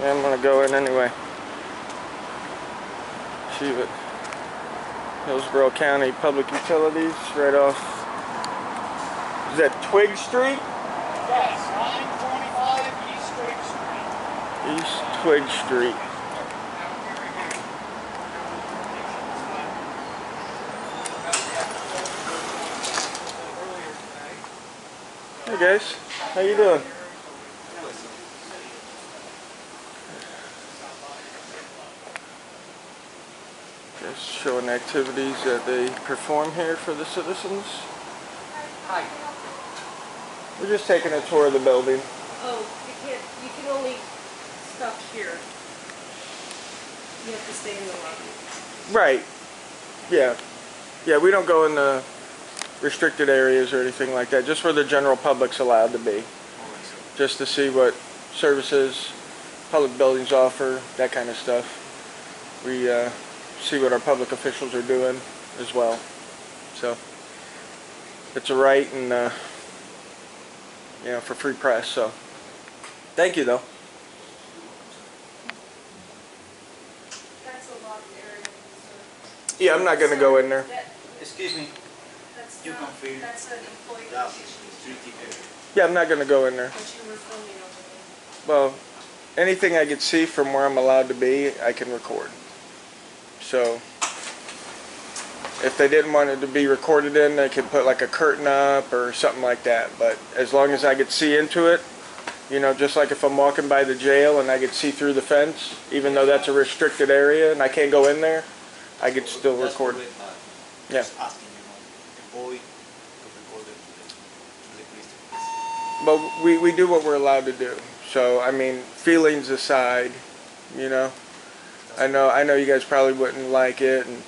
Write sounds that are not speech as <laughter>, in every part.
Yeah, I'm gonna go in anyway. See what Hillsborough County Public Utilities right off. Is that Twiggs Street? Yes, 925 East Twiggs Street. East Twiggs Street. Hey guys, how you doing? Just showing activities that they perform here for the citizens. Hi. We're just taking a tour of the building. Oh, you can't, you can only stop here. You have to stay in the lobby. Right. Yeah. Yeah, we don't go in the restricted areas or anything like that, just where the general public's allowed to be. Just to see what services public buildings offer, that kind of stuff. We uh, see what our public officials are doing as well. So it's a right and uh, you know for free press. So thank you though. That's a locked area, sir. Yeah, I'm not gonna go in there. That- Excuse me, That's You not, confirm that's an employee that issue, street area. Yeah, I'm not gonna go in there. but you were filming over Well, anything I could see from where I'm allowed to be, I can record. So, if they didn't want it to be recorded in, they could put like a curtain up or something like that. But as long as I could see into it, you know, just like if I'm walking by the jail and I could see through the fence, even though that's a restricted area and I can't go in there, I could still record. Yeah. Just asking, you know, employee to record it to the, to the police department. But we, we do what we're allowed to do. So, I mean, feelings aside, you know, I know I know you guys probably wouldn't like it, and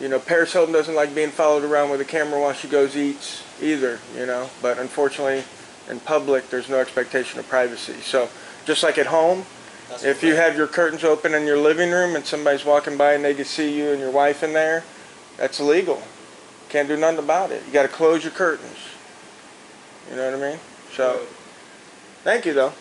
you know Paris Hilton doesn't like being followed around with a camera while she goes eats either, you know. But unfortunately, in public, there's no expectation of privacy. So just like at home, That's if you have your curtains open in your living room and somebody's walking by and they can see you and your wife in there, that's illegal. Can't do nothing about it. You got to close your curtains. You know what I mean? So, thank you though.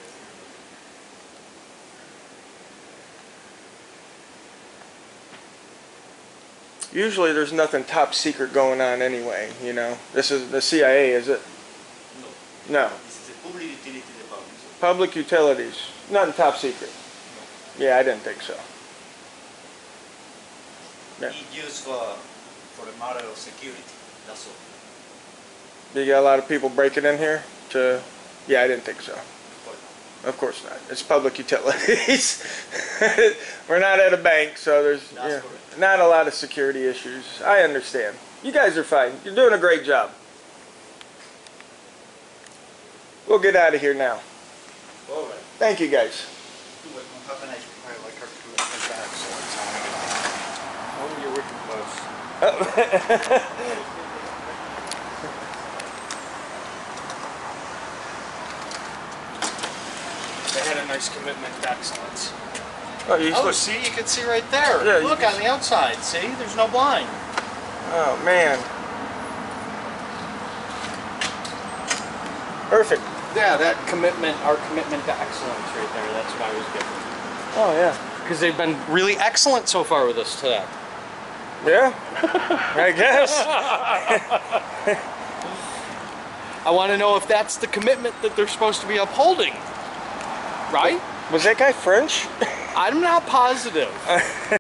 Usually there's nothing top secret going on anyway, you know. This is the CIA, is it? No, No. this is a public utility department, Public utilities, nothing top secret. Yeah, I didn't think so. Yeah. it's used for, for a matter of security, that's all. Do you got a lot of people breaking in here to, yeah, I didn't think so. Of course not. It's public utilities. <laughs> We're not at a bank, so there's you know, not a lot of security issues. I understand. You guys are fine. You're doing a great job. We'll get out of here now. All right. Thank you guys. You're welcome. Have a nice week. I like her to and back, so it's on. Oh, you're wicked close. <laughs> They had a nice commitment to excellence. Oh, you Oh, look- see, you can see right there. Yeah, Look on the outside. See, there's no blind. oh man. Perfect. Yeah, that commitment, our commitment to excellence right there. That's what I was getting. Oh yeah. Because they've been really excellent so far with us today. Yeah. <laughs> I guess. I want to know if that's the commitment that they're supposed to be upholding. Right? Was that guy French? I'm not positive. <laughs>